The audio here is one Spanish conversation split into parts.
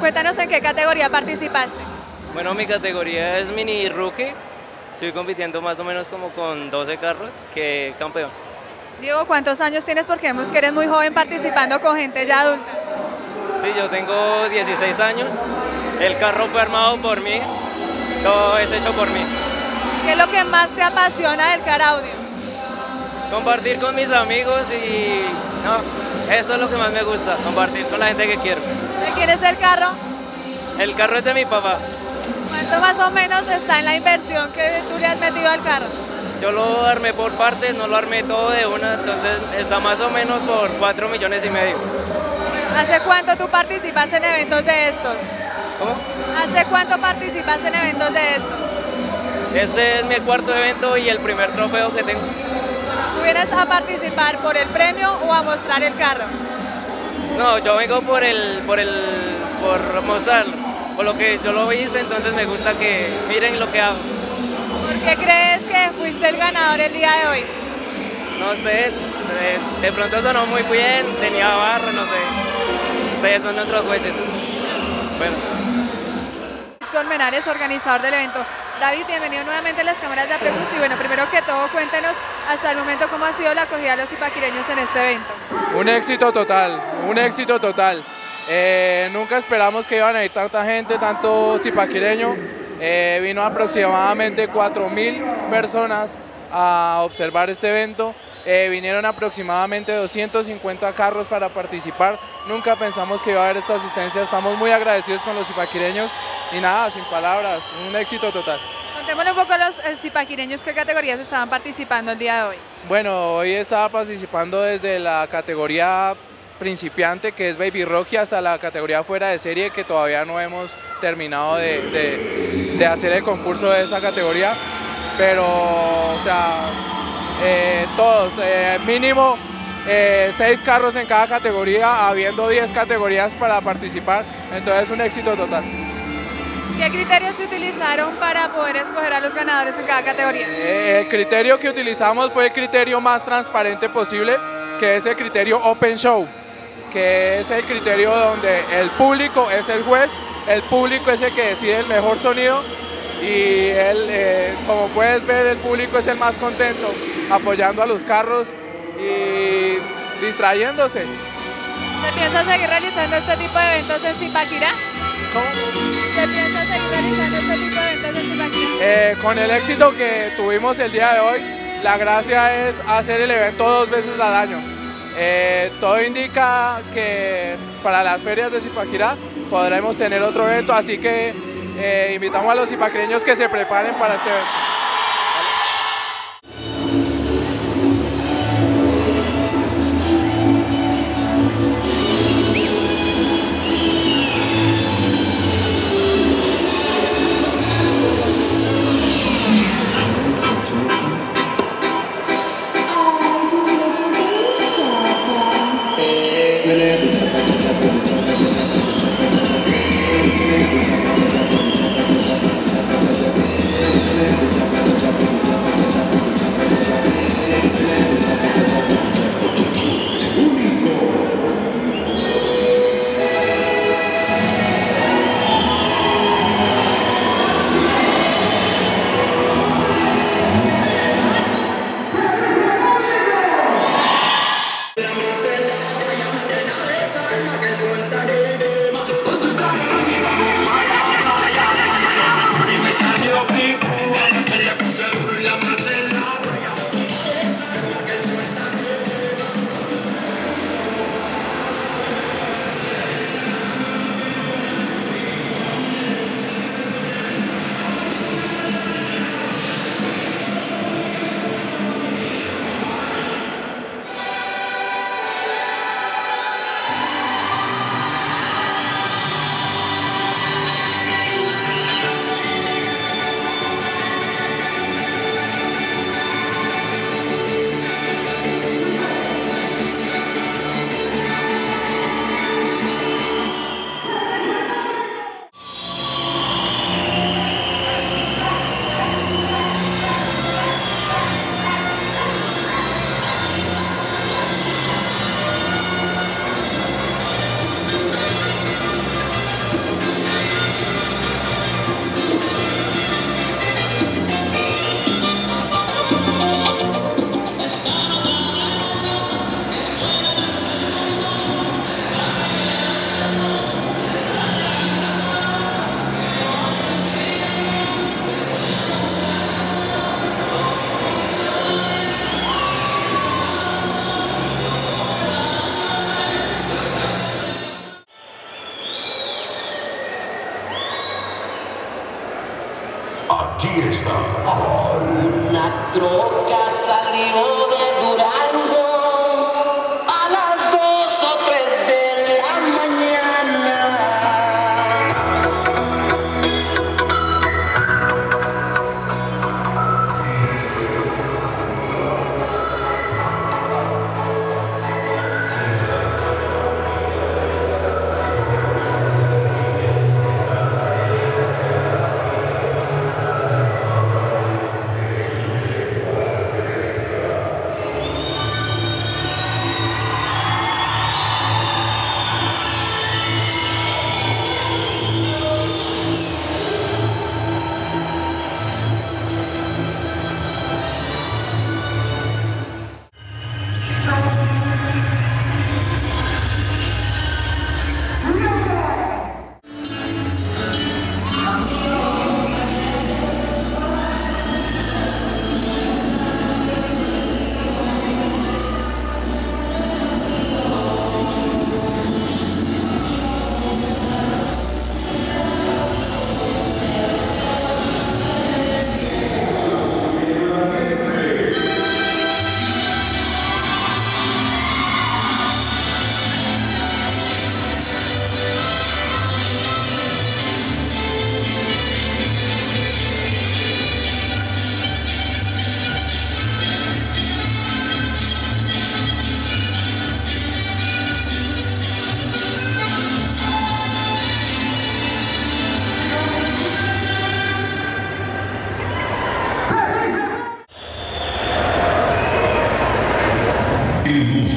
Cuéntanos en qué categoría participaste. Bueno, mi categoría es mini rookie. Estoy compitiendo más o menos como con 12 carros que campeón. Diego, ¿cuántos años tienes? Porque vemos que eres muy joven participando con gente ya adulta. Sí, yo tengo 16 años. El carro fue armado por mí. Todo es hecho por mí. ¿Qué es lo que más te apasiona del car audio? Compartir con mis amigos y... No, esto es lo que más me gusta, compartir con la gente que quiero. ¿De quién es el carro? El carro es de mi papá. ¿Cuánto más o menos está en la inversión que tú le has metido al carro? Yo lo armé por partes, no lo armé todo de una, entonces está más o menos por 4 millones y medio. ¿Hace cuánto tú participas en eventos de estos? ¿Cómo? ¿Hace cuánto participas en eventos de estos? Este es mi cuarto evento y el primer trofeo que tengo. ¿Tú vienes a participar por el premio o a mostrar el carro? No, yo vengo por el, por el, por mostrarlo, por lo que yo lo hice, entonces me gusta que miren lo que hago. ¿Por qué crees que fuiste el ganador el día de hoy? No sé, de, de pronto sonó muy bien, tenía barro, no sé. Ustedes son nuestros jueces. Bueno. Colmenares, organizador del evento. David, bienvenido nuevamente a las cámaras de Apregus y bueno, primero que todo cuéntenos hasta el momento cómo ha sido la acogida de los ipaquireños en este evento. Un éxito total, un éxito total. Eh, nunca esperamos que iban a ir tanta gente, tanto zipaquireño. Eh, vino aproximadamente 4.000 personas a observar este evento. Eh, vinieron aproximadamente 250 carros para participar. Nunca pensamos que iba a haber esta asistencia. Estamos muy agradecidos con los zipaquireños y nada, sin palabras, un éxito total. Contémosle un poco a los zipaquireños qué categorías estaban participando el día de hoy. Bueno, hoy estaba participando desde la categoría principiante que es Baby Rocky hasta la categoría fuera de serie que todavía no hemos terminado de, de, de hacer el concurso de esa categoría pero o sea eh, todos eh, mínimo eh, seis carros en cada categoría habiendo 10 categorías para participar entonces es un éxito total ¿Qué criterios se utilizaron para poder escoger a los ganadores en cada categoría? el criterio que utilizamos fue el criterio más transparente posible que es el criterio Open Show que es el criterio donde el público es el juez, el público es el que decide el mejor sonido y él, eh, como puedes ver, el público es el más contento, apoyando a los carros y distrayéndose. ¿Se piensa seguir realizando este tipo de eventos en Zipaquirá? ¿Cómo? ¿Se piensa seguir realizando este tipo de eventos en Zipaquirá? Eh, con el éxito que tuvimos el día de hoy, la gracia es hacer el evento dos veces al año. Eh, todo indica que para las ferias de Zipaquirá podremos tener otro evento, así que eh, invitamos a los zipaquireños que se preparen para este. Bueno,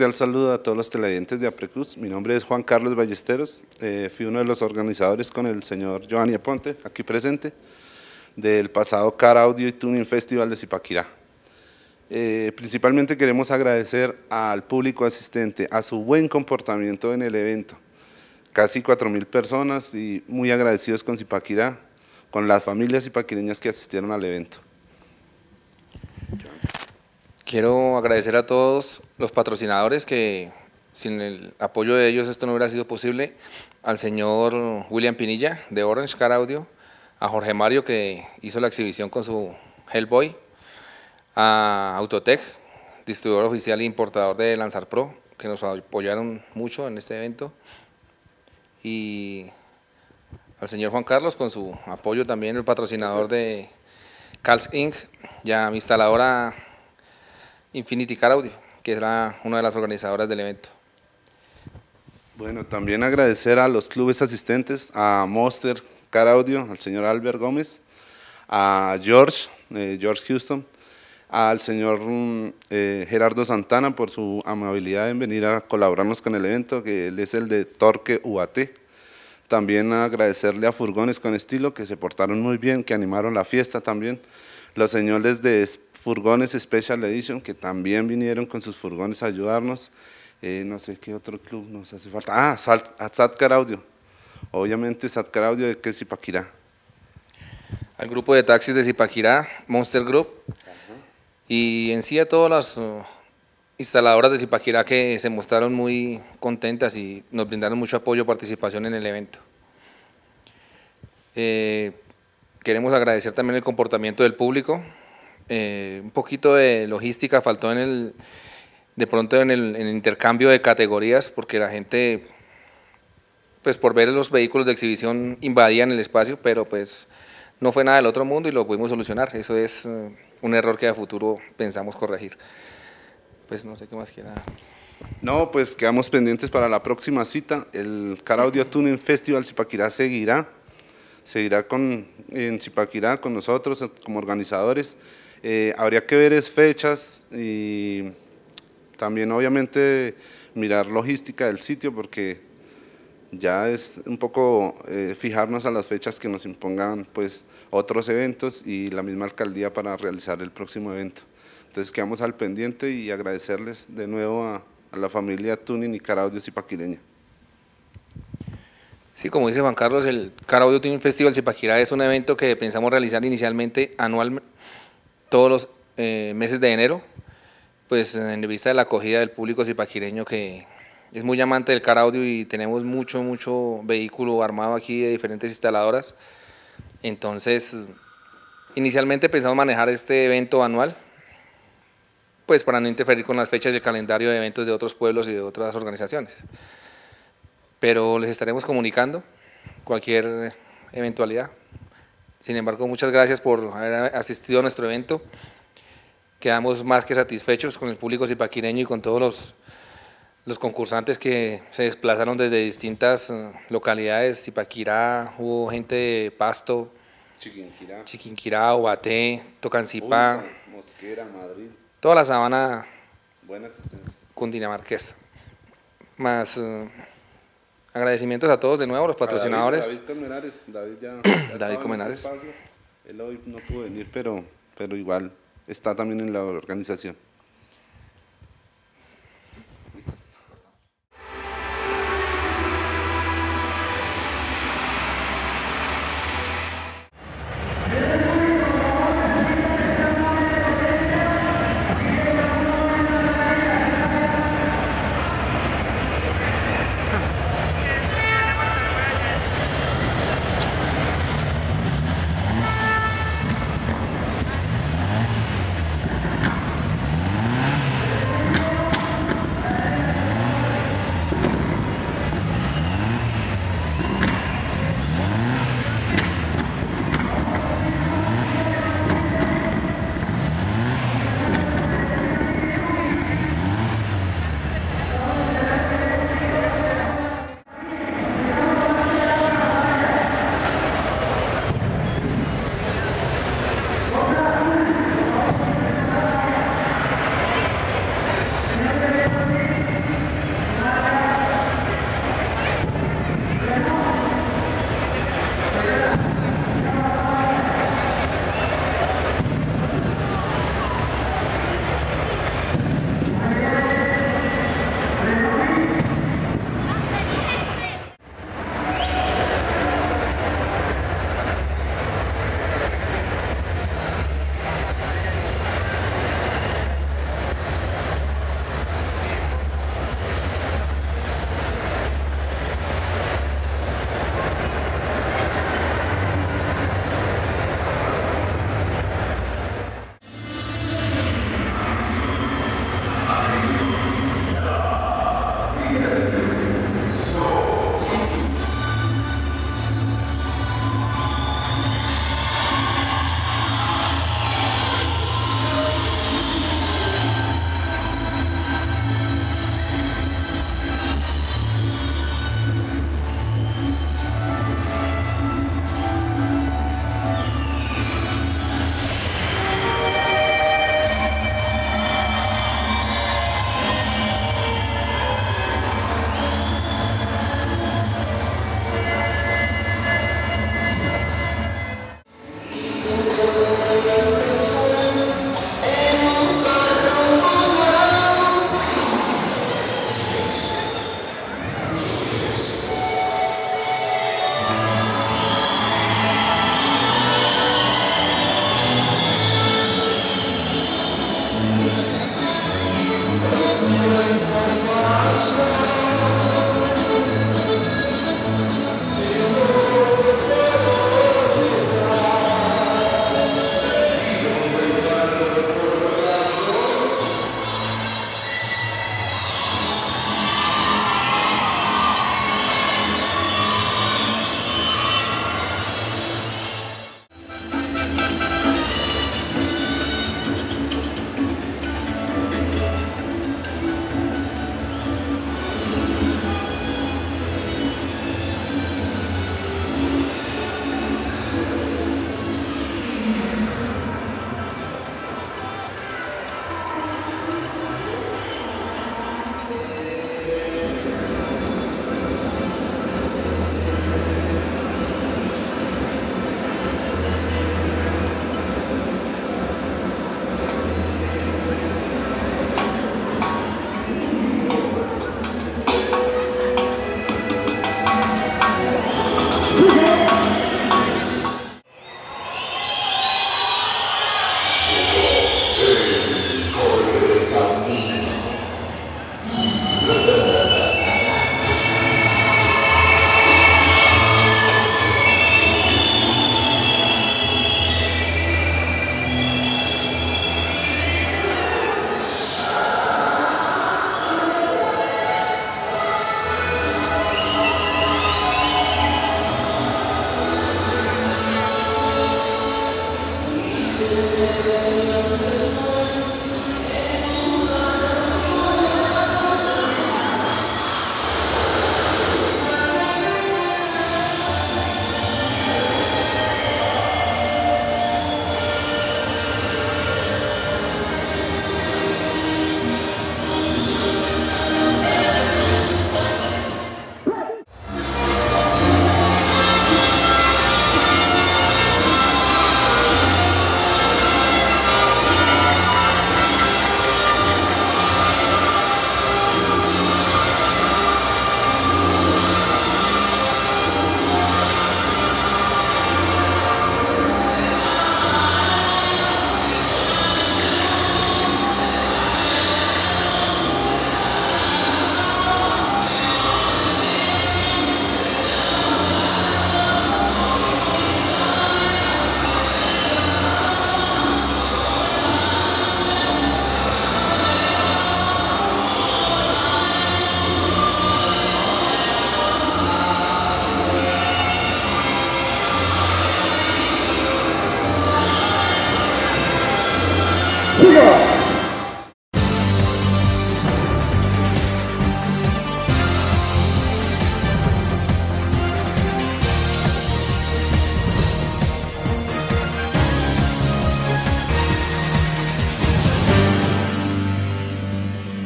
cordial saludo a todos los televidentes de Aprecruz. Mi nombre es Juan Carlos Ballesteros. Eh, fui uno de los organizadores con el señor Giovanni Aponte, aquí presente, del pasado Car Audio y Tuning Festival de Zipaquirá. Eh, principalmente queremos agradecer al público asistente, a su buen comportamiento en el evento. Casi 4.000 personas y muy agradecidos con Zipaquirá, con las familias zipaquireñas que asistieron al evento. Quiero agradecer a todos los patrocinadores que sin el apoyo de ellos esto no hubiera sido posible, al señor William Pinilla de Orange Car Audio, a Jorge Mario que hizo la exhibición con su Hellboy, a Autotech, distribuidor oficial e importador de Lanzar Pro, que nos apoyaron mucho en este evento, y al señor Juan Carlos con su apoyo también, el patrocinador de Cals Inc., ya mi instaladora Infinity Car Audio, que era una de las organizadoras del evento. Bueno, también agradecer a los clubes asistentes, a Monster Car Audio, al señor Albert Gómez, a George, eh, George Houston, al señor mm, eh, Gerardo Santana por su amabilidad en venir a colaborarnos con el evento, que él es el de Torque UAT. También agradecerle a Furgones con Estilo, que se portaron muy bien, que animaron la fiesta también. Los señores de Furgones Special Edition, que también vinieron con sus furgones a ayudarnos. Eh, no sé qué otro club nos hace falta. Ah, Satcar Audio. Obviamente Satcar Audio de que Zipaquirá. Al grupo de taxis de Zipaquirá, Monster Group. Y en sí a todas las uh, instaladoras de Zipaquirá que se mostraron muy contentas y nos brindaron mucho apoyo y participación en el evento. Eh, queremos agradecer también el comportamiento del público. Eh, un poquito de logística faltó en el, de pronto en el, en el intercambio de categorías porque la gente pues por ver los vehículos de exhibición invadían el espacio, pero pues no fue nada del otro mundo y lo pudimos solucionar. Eso es eh, un error que a futuro pensamos corregir. Pues no sé qué más quiera. No, pues quedamos pendientes para la próxima cita. El Car Audio Tuning Festival Zipaquirá seguirá. Seguirá con, en Zipaquirá con nosotros eh, como organizadores. Eh, habría que ver es fechas y también obviamente mirar logística del sitio porque ya es un poco eh, fijarnos a las fechas que nos impongan pues otros eventos y la misma alcaldía para realizar el próximo evento. Entonces quedamos al pendiente y agradecerles de nuevo a, la familia Tuning y Caraudio Zipaquireña. Sí, como dice Juan Carlos, el Car Audio Tuning Festival Zipaquirá es un evento que pensamos realizar inicialmente anual, todos los eh, meses de enero, pues en vista de la acogida del público zipaquireño que es muy amante del car audio y tenemos mucho, mucho vehículo armado aquí de diferentes instaladoras. Entonces, inicialmente pensamos manejar este evento anual, pues para no interferir con las fechas el calendario de eventos de otros pueblos y de otras organizaciones. Pero les estaremos comunicando cualquier eventualidad. Sin embargo, muchas gracias por haber asistido a nuestro evento. Quedamos más que satisfechos con el público zipaquireño y con todos los los concursantes que se desplazaron desde distintas eh, localidades, Zipaquirá, hubo gente de Pasto, Chiquinquirá, Chiquinquirá, Obaté, Tocancipá, Mosquera, Madrid. toda la sabana Buena asistencia. cundinamarquesa. Más eh, agradecimientos a todos de nuevo, los patrocinadores. David, David Colmenares, David ya, ya David Colmenares. este. Él hoy no pudo venir, pero, pero igual está también en la organización.